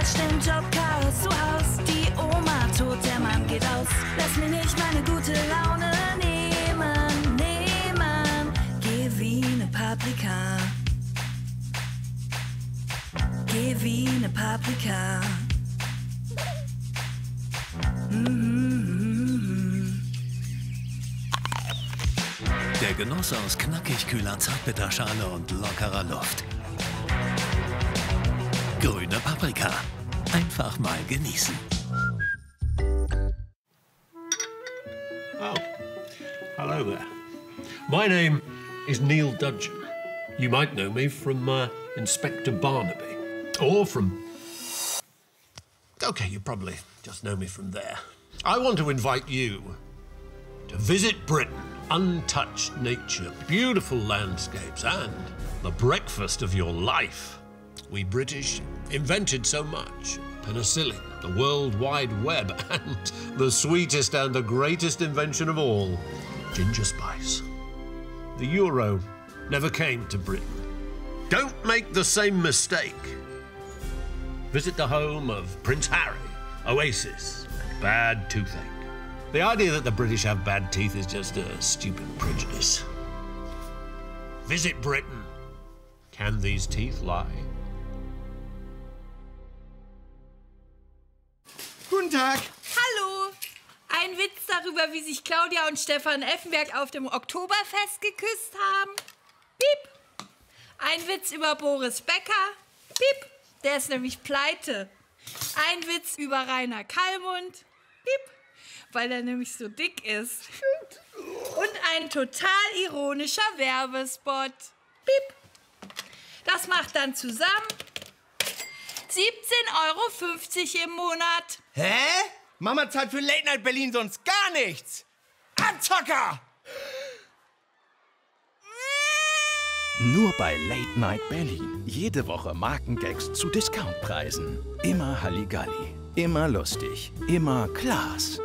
klatscht im Job, Chaos zu Haus. Die Oma tot, der Mann geht aus. Lass mir nicht meine gute Laune nehmen, nehmen. Geh wie ne Paprika. Geh wie ne Paprika. Der Genuss aus knackig kühler Zartbitterschale und lockerer Luft. Grüne Paprika. Einfach mal genießen. Oh, hello there. My name is Neil Dudgeon. You might know me from uh, Inspector Barnaby, or from. Okay, you probably just know me from there. I want to invite you to visit Britain, untouched nature, beautiful landscapes, and the breakfast of your life. We British invented so much penicillin, the World Wide Web, and the sweetest and the greatest invention of all ginger spice. The euro never came to Britain. Don't make the same mistake. Visit the home of Prince Harry, Oasis, and bad toothache. The idea that the British have bad teeth is just a stupid prejudice. Visit Britain. Can these teeth lie? Guten Tag. Hallo! Ein Witz darüber, wie sich Claudia und Stefan Effenberg auf dem Oktoberfest geküsst haben. Piep! Ein Witz über Boris Becker. Piep! Der ist nämlich pleite. Ein Witz über Rainer Kallmund. Piep! Weil er nämlich so dick ist. Und ein total ironischer Werbespot. Piep! Das macht dann zusammen 17,50 Euro im Monat. Hä? Mama zahlt für Late Night Berlin sonst gar nichts. Abzocker! Nur bei Late Night Berlin. Jede Woche Markengags zu Discountpreisen. Immer Halligalli. Immer lustig. Immer Klaas.